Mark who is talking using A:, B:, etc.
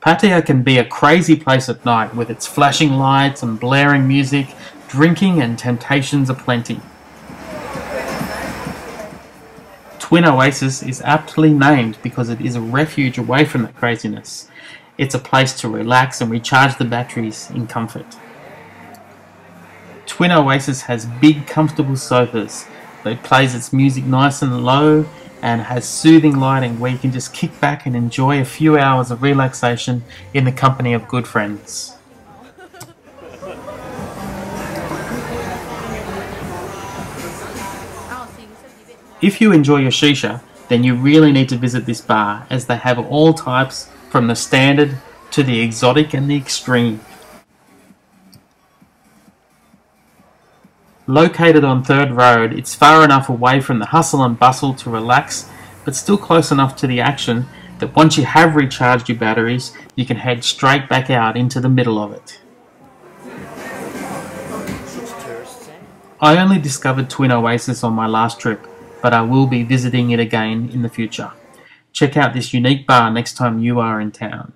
A: Pattaya can be a crazy place at night with its flashing lights and blaring music, drinking and temptations aplenty. Twin Oasis is aptly named because it is a refuge away from that craziness. It's a place to relax and recharge the batteries in comfort. Twin Oasis has big, comfortable sofas. It plays its music nice and low and has soothing lighting where you can just kick back and enjoy a few hours of relaxation in the company of good friends. If you enjoy your shisha, then you really need to visit this bar as they have all types from the standard to the exotic and the extreme. Located on Third Road, it's far enough away from the hustle and bustle to relax, but still close enough to the action that once you have recharged your batteries, you can head straight back out into the middle of it. I only discovered Twin Oasis on my last trip, but I will be visiting it again in the future. Check out this unique bar next time you are in town.